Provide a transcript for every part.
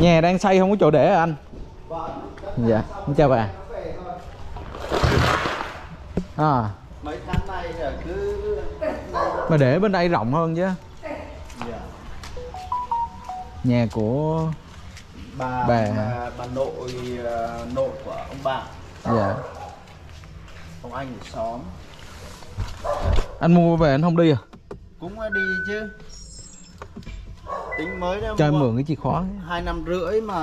Nhà đang xây không có chỗ để à anh? Dạ, xin chào bà. À, mấy tháng nay là cứ mà để bên đây rộng hơn chứ. Dạ. Nhà của bà Bà. bà, bà nội ờ, nội của ông bà. Dạ. Ông anh ở xóm. Anh mua về anh không đi à? cũng đi chứ tính mới đó Cho em mượn cái chìa khóa hai năm rưỡi mà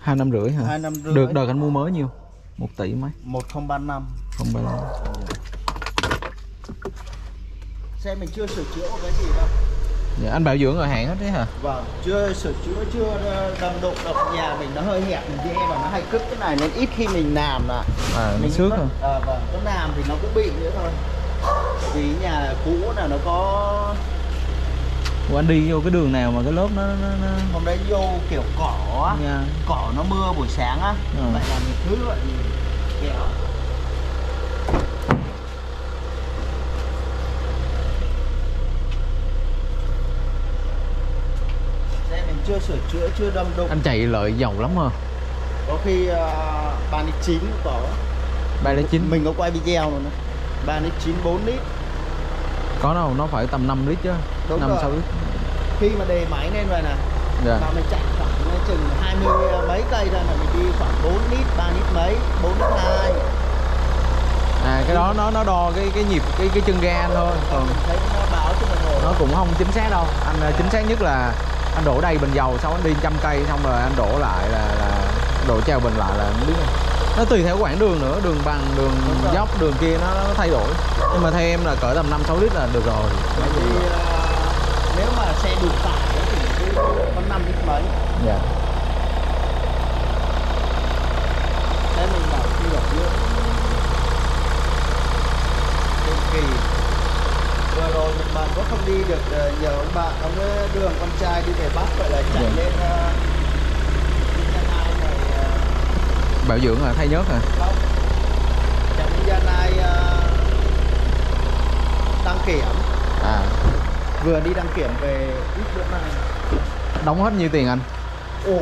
hai năm rưỡi hả? hai năm rưỡi Được đợt anh mua mới nhiêu? một tỷ mấy? một không ba năm Không phải xe mình chưa sửa chữa một cái gì đâu dạ, Anh bảo dưỡng ở hãng hết đấy hả? vâng chưa sửa chữa chưa đâm đụng độc nhà mình nó hơi hẹp mình dễ và nó hay cướp cái này nên ít khi mình làm là À, nó mình xước mất- hả? ờ, vâng có làm thì nó cũng bị nữa thôi vì nhà cũ là nó có Ủa anh đi vô cái đường nào mà cái lớp nó nó, nó... hôm đấy vô kiểu cỏ á. Nha. cỏ nó mưa buổi sáng á. Ừ. vậy là mình cứ vậy kéo xe mình chưa sửa chữa chưa đâm đụng. Anh chạy lợi dầu lắm hả? có khi uh, ba lít chín có. Ba lít chín. Mình có quay video rồi nè ba lít chín bốn lít. Có đâu, nó phải tầm 5 lít chứ Đúng 5 rồi. 6 lít khi mà đề máy lên rồi nè Dạ. mà mình chạy khoảng chừng 20 mấy cây thôi là mình đi khoảng 4 lít 3 lít mấy 4 lít 2 À cái đó nó nó đo cái cái nhịp cái cái chân ga anh thôi Còn nó cũng không chính xác đâu. Anh ờ, chính xác nhất là anh đổ đầy bình dầu xong anh đi trăm cây xong rồi anh đổ lại là, là đổ treo bình lại là anh biết nó tùy theo quãng đường nữa đường bằng đường dốc đường kia nó, nó thay đổi. Nhưng mà theo em là cỡ tầm 5 6 lít là được rồi. Bởi vì mà xe đủ tải thì có 5 lít mấy dạ. Thế mình bảo khi ở nước. Định kỳ Vừa rồi mình bạn có không đi được ờ, nhờ ông bạn Ông đưa thằng con trai đi về Bắc Vậy là chạy Dạ. lên ờ, ờ, bảo dưỡng là thay nhớt hả? Không. Chạy đi Gia Lai ờ, Đăng kiểm à Vừa đi đăng kiểm về ít bữa nay đóng hết nhiêu tiền anh? Ồ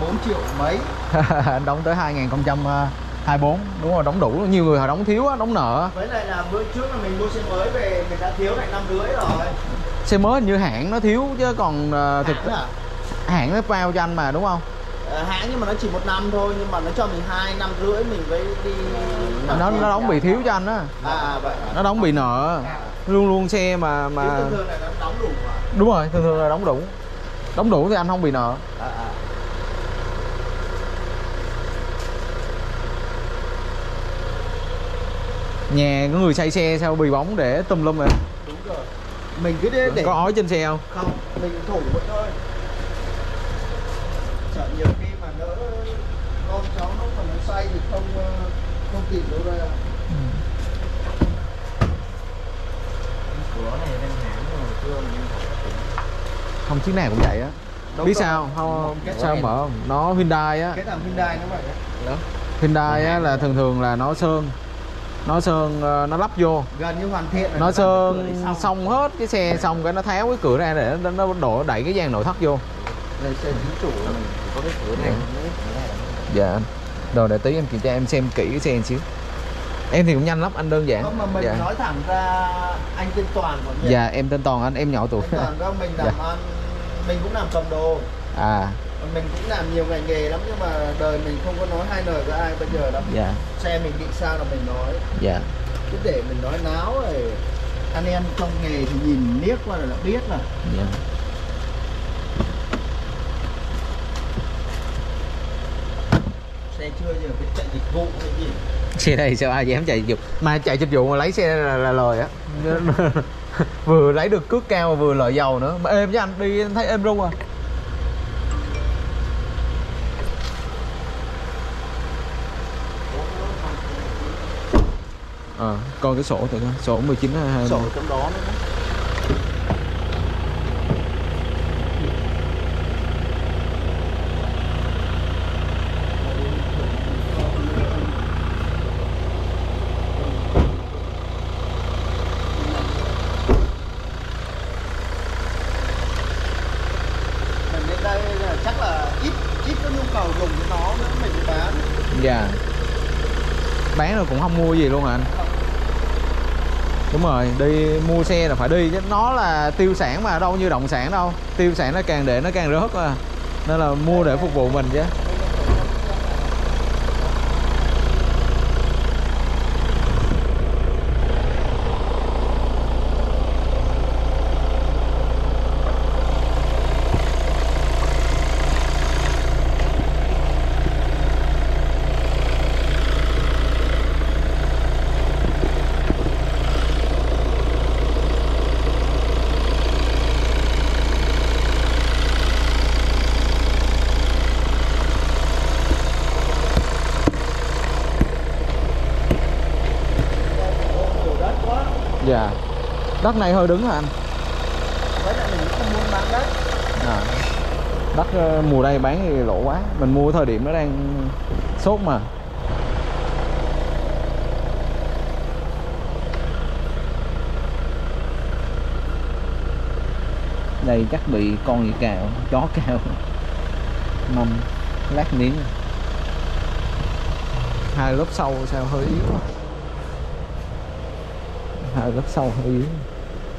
4 triệu mấy. Đóng tới 2024 đúng rồi đóng đủ. Nhiều người họ đóng thiếu á đóng nợ. Với lại là bữa trước là mình mua xe mới về Mình đã thiếu lại năm rưỡi rồi. Xe mới hình như hãng nó thiếu chứ còn ờ, thực Hãng à? hãng nó bao cho anh mà đúng không? Ờ, hãng nhưng mà nó chỉ một năm thôi nhưng mà nó cho mình hai năm rưỡi mình mới đi nó nó đóng bị thiếu cho anh á. À vậy. Nó đóng bị nợ. Luôn luôn xe mà mà mà thường thường là nó đóng đủ à? đúng rồi thường thường là đóng đủ. Đóng đủ thì anh không bị nợ. À, à. nhà có người xây xe sao bị bóng để tùm lum vậy? Đúng rồi. Mình cứ để, để có ói trên xe không? Không mình thủ vậy thôi. Sợ nhiều khi mà đỡ con cháu nó mà nó say thì không ờ, không tìm đâu ra. Cửa này đang hãng rồi chưa mình không chiếc nào cũng vậy á. Đúng biết rồi. sao không? Cái sao này- mở không? nó Hyundai á. Cái thằng Hyundai nó vậy đó. Hyundai á là thường thường là nó sơn. Nó sơn ờ, nó lắp vô. Gần như hoàn thiện nó sơn xong. hết cái xe xong cái nó tháo cái cửa ra để nó, nó đổ đẩy cái gian nội thất vô. Đây xe chính chủ là mình chỉ có cái cửa này này. Dạ. Rồi để tí em kiểm tra em xem kỹ cái xe một xíu em thì cũng nhanh lắm anh đơn giản. Không mà mình dạ. nói thẳng ra anh tên Toàn của mình dạ em tên toàn anh em nhỏ tuổi. Tên Toàn đó mình làm Dạ. ăn mình cũng làm cầm đồ. À. Mình cũng làm nhiều ngành nghề lắm nhưng mà đời mình không có nói hai lời với ai bây giờ lắm dạ. Xe mình bị sao là mình nói. Dạ. Cứ để mình nói náo rồi anh em trong nghề thì nhìn liếc qua là đã biết là dạ. Xe chưa giờ biết chạy dịch vụ hay gì xe này sao ai dám chạy dịch vụ? Mà chạy dịch vụ mà lấy xe là, là lời á. Vừa lấy được cước cao mà vừa lợi dầu nữa. Mà êm chứ anh đi anh thấy êm ru à. Ờ coi cái sổ thử coi sổ 19 hay 20 sổ trong đó nữa vào dùng cái nó nữa, mình bán. Dạ. Yeah. bán rồi cũng không mua gì luôn à anh? Đúng rồi, đi mua xe là phải đi chứ. Nó là tiêu sản mà, đâu như động sản đâu. Tiêu sản nó càng để nó càng rớt mà nên là mua để phục vụ mình chứ. Đất này hơi đứng hả anh? Với lại mình không muốn bán đất. À. đất ờ, mùa đây bán thì lỗ quá. Mình mua thời điểm nó đang sốt mà. Đây chắc bị con gì cào chó cào. Mâm lát miếng. Hai lớp sau sao hơi yếu quá. hai lớp sau hơi yếu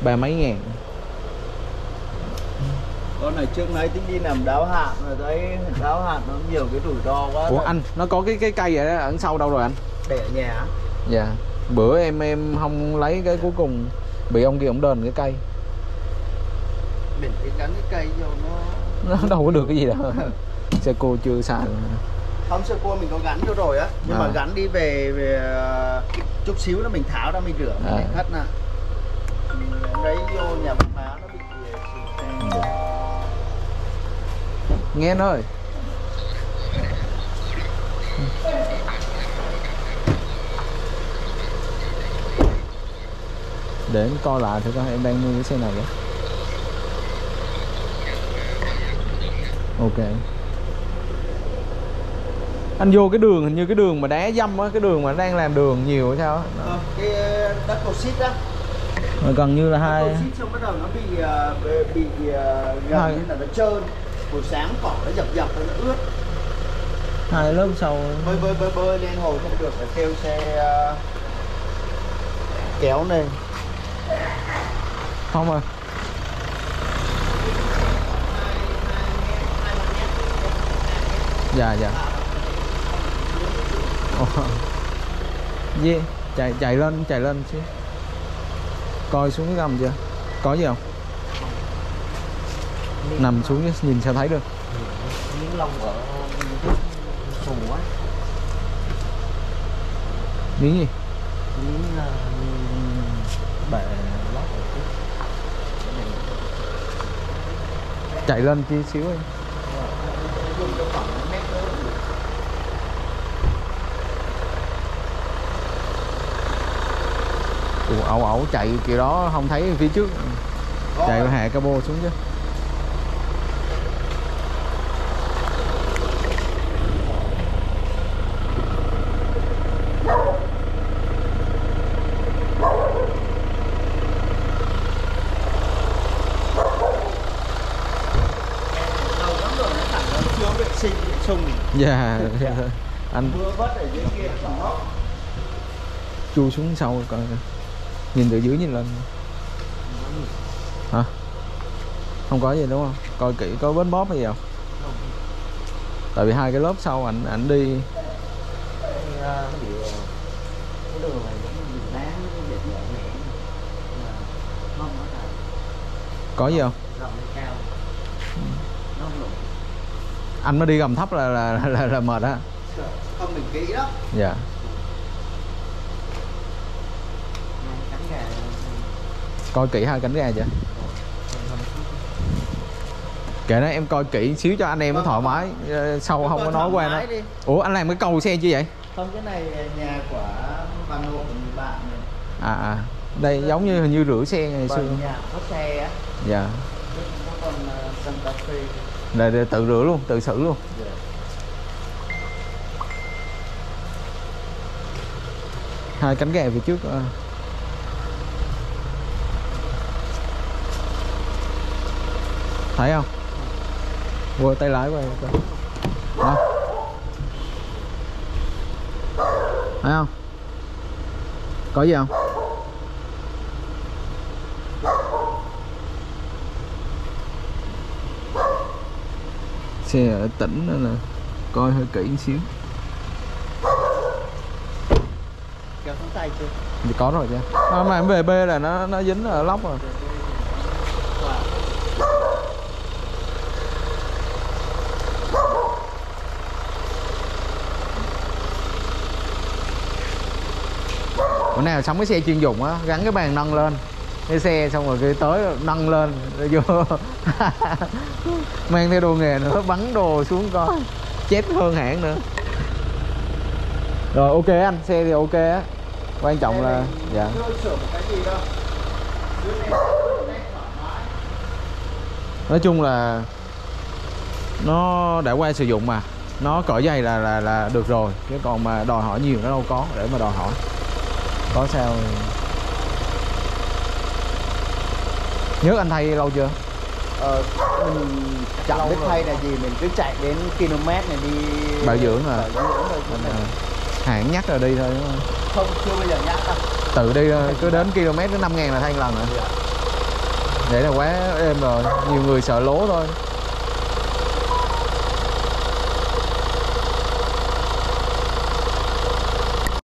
ba mấy ngàn. Con này trước nãy tính đi làm đáo hạn rồi thấy đáo hạn nó nhiều cái rủi ro quá Ủa rồi. anh nó có cái cái cây vậy đó ẩn sau đâu rồi anh? Để ở nhà. Dạ. Bữa em em không lấy cái cuối cùng bị ông kia ông đền cái cây. Mình phải gắn cái cây vô nó. Nó đâu có được cái gì đâu. Xe cô chưa xài. Không sơ cua mình có gắn vô rồi á. Nhưng À. mà gắn đi về về ờ, chút xíu nữa mình tháo ra mình rửa mình À. cất nè đấy vô nhà bán má nó bị xì xe. nghe ơi để em coi lại thử coi em đang mua cái xe nào vậy. Ok. Anh vô cái đường hình như cái đường mà đá dâm á cái đường mà đang làm đường nhiều hay sao á. Ờ, cái đất cầu xít á Mà gần như là hai xong bắt đầu nó bị ờ, bị, ờ, gần Hai. như là nó trơn buổi sáng cỏ nó dập dập nó ướt hai lớp sau bơi bơi bơi bơi lên hồ không được phải kêu xe ờ, kéo lên không à dạ dạ Ồ. yeah. chạy chạy lên chạy lên xíu coi xuống cái gầm chưa? Có gì không? Nằm xuống nhìn sao thấy được. Miếng lông ở miếng gì? Miếng ờ, bể chạy lên tí xíu đi. dùng cho khoảng mét nữa Ủa, ẩu ẩu chạy kiểu đó không thấy phía trước. Chạy Rồi. hạ cabo xuống chứ. Vệ sùng dạ. Anh chui xuống sau coi. Nhìn từ dưới nhìn lên. Hả? Không có gì đúng không? Coi kỹ có bến bóp hay gì không? Tại vì hai cái lớp sau ảnh ảnh đi. Có gì không? Anh mới đi gầm thấp là là là, là mệt á. Không mình kỹ đó. Dạ cắn gà coi kỹ hai cánh gà chưa? Kệ đó em coi kỹ xíu cho anh em nó thoải mái. Ờ, sau không có nói qua nó ủa anh làm cái cầu xe chi vậy? Không cái này nhà của bà nội của người bạn này. À à. Đây giống như hình như rửa xe ngày xưa. nhà có xe á. Dạ. Nó còn uh, Santa Fe để, để tự rửa luôn tự xử luôn. Dạ. hai cánh gà phía trước thấy không qua tay lái qua coi. Đó. Thấy không? Có gì không? Xe ở tỉnh nên là coi hơi kỹ một xíu kéo xuống tay chưa thì có rồi chứ nó mà em về B là nó nó dính ở lóc rồi bữa nào sống cái xe chuyên dụng á, gắn cái bàn nâng lên. Cái xe xong rồi cái tới nâng lên rồi vô. Mang theo đồ nghề nữa, bắn đồ xuống coi. Chết hơn hãng nữa. Rồi, ok anh, xe thì ok á. Quan trọng là dạ. Nói chung là nó đã qua sử dụng mà. Nó cỡ dày là là là được rồi, chứ còn mà đòi hỏi nhiều nó đâu có để mà đòi hỏi có sao. Nhớ anh thay lâu chưa? Ờ, mình chẳng Lâu biết thay là gì mình cứ chạy đến km này đi Bảo dưỡng à? bảo dưỡng rồi Nên mình hãng nhắc rồi đi thôi đúng không? Không chưa bao giờ nhắc đâu. Tự đi thôi, cứ đến km đến năm ngàn là thay một lần rồi để là quá êm rồi nhiều người sợ lố thôi